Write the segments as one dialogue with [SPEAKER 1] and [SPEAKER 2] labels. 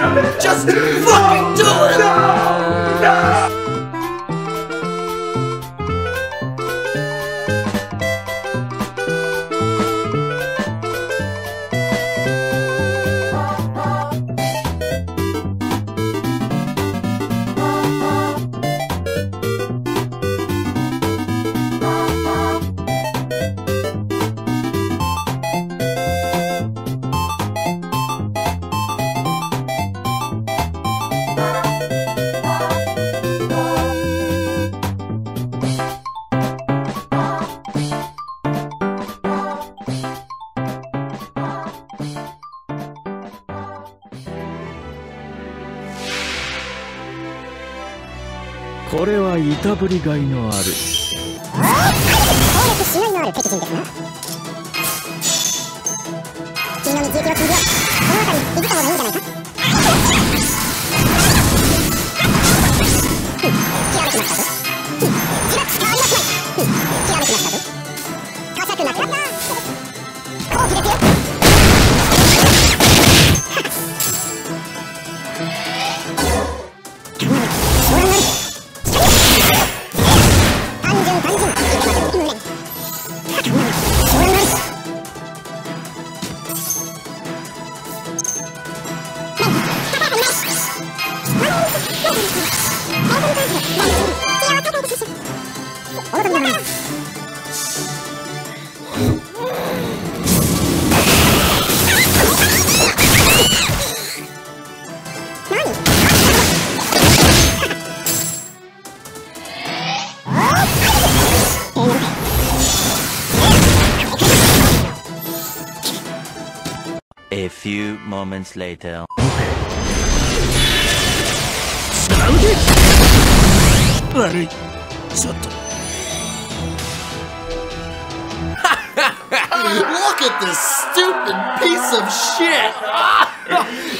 [SPEAKER 1] Just fuck!
[SPEAKER 2] これはいたぶりがいのある。
[SPEAKER 3] 攻略しがいのある敵陣ですな君の道行きの次はこの辺りいじった方がいいんじゃないか
[SPEAKER 4] moments later.
[SPEAKER 1] Look at this stupid piece of shit!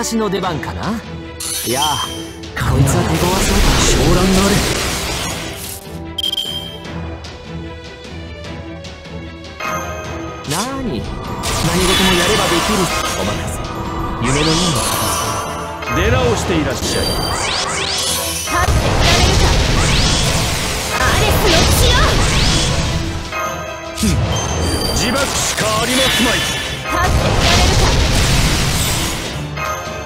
[SPEAKER 5] 私の出番かな？いやあこいつは手強そうだ。昇乱があるなーに何事もやればできる。お任せ。夢のような
[SPEAKER 2] 出直していらっ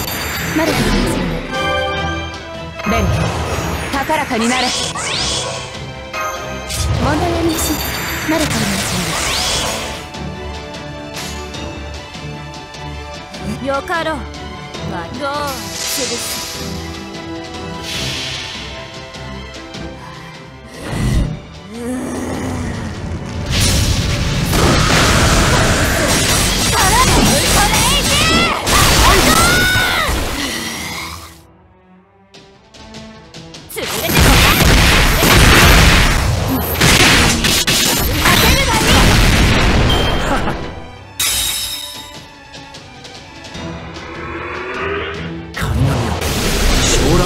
[SPEAKER 6] 題ありませんまだかりませんねベル高らかになれ問題ありませんまだかりませんよかろう。はどう潰す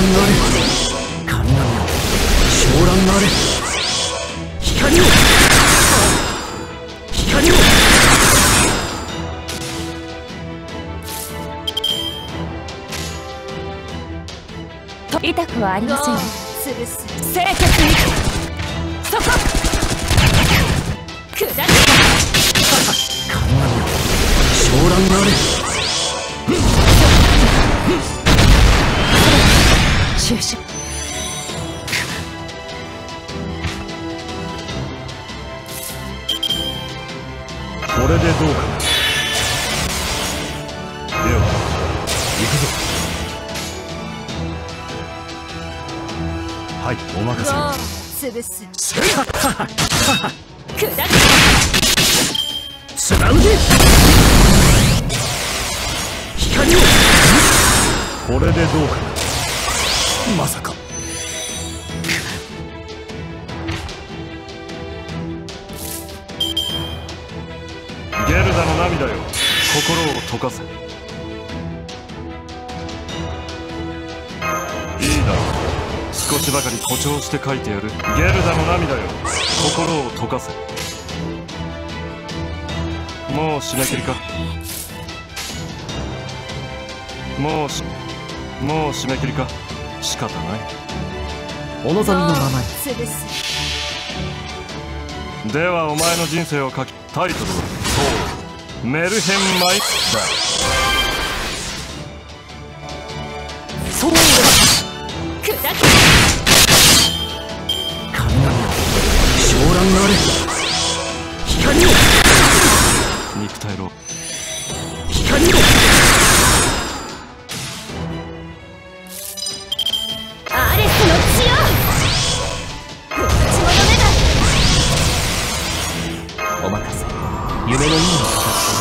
[SPEAKER 5] 乱があれ神々よ昇乱あれ光を光を
[SPEAKER 6] 痛くはありません清潔にそこ砕け
[SPEAKER 5] 神々よ昇乱があれ
[SPEAKER 2] これでどうかな。では行くぞ。はいお任せ
[SPEAKER 6] す。
[SPEAKER 5] つなうで。光を。
[SPEAKER 2] これでどうかな
[SPEAKER 5] まさか。
[SPEAKER 2] ゲルダの涙よ。心を溶かせ。いいだろう少しばかり誇張して書いてやる。ゲルダの涙よ。心を溶かせ。もう締め切りか。もうしもう締め切りか。仕方ない。
[SPEAKER 5] お望みのままに。
[SPEAKER 2] ではお前の人生を書きタイトルはそう。メルヘンマイだ。
[SPEAKER 5] そうだ。
[SPEAKER 6] 砕け。
[SPEAKER 5] 神々よ昇乱があれ光を。
[SPEAKER 2] 肉体ろ
[SPEAKER 5] 夢のような形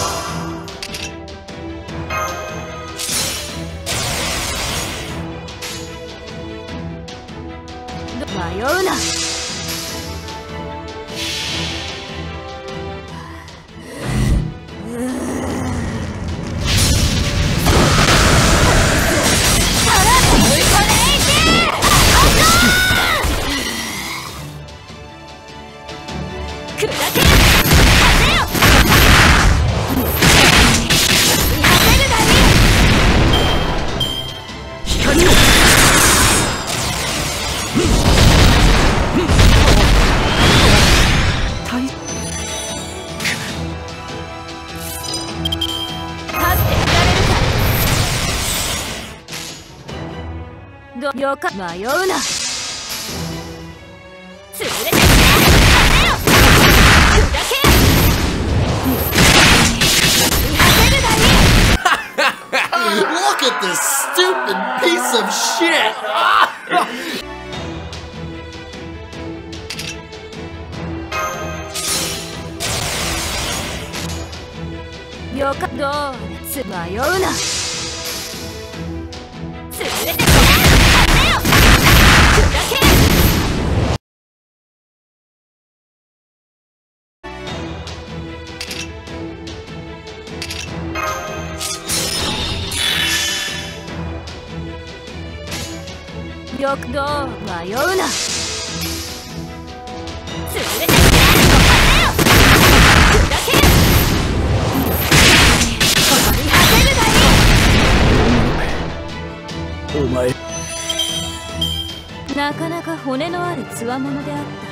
[SPEAKER 6] どよか迷うな。潰れてしまえ砕け果てるがい。い
[SPEAKER 1] Look at this stupid piece of shit!
[SPEAKER 6] よかどうつ迷うな。潰れて迷うな。潰れてしまえよ砕け果てるがいい
[SPEAKER 2] お前。
[SPEAKER 6] なかなか骨のある強者であった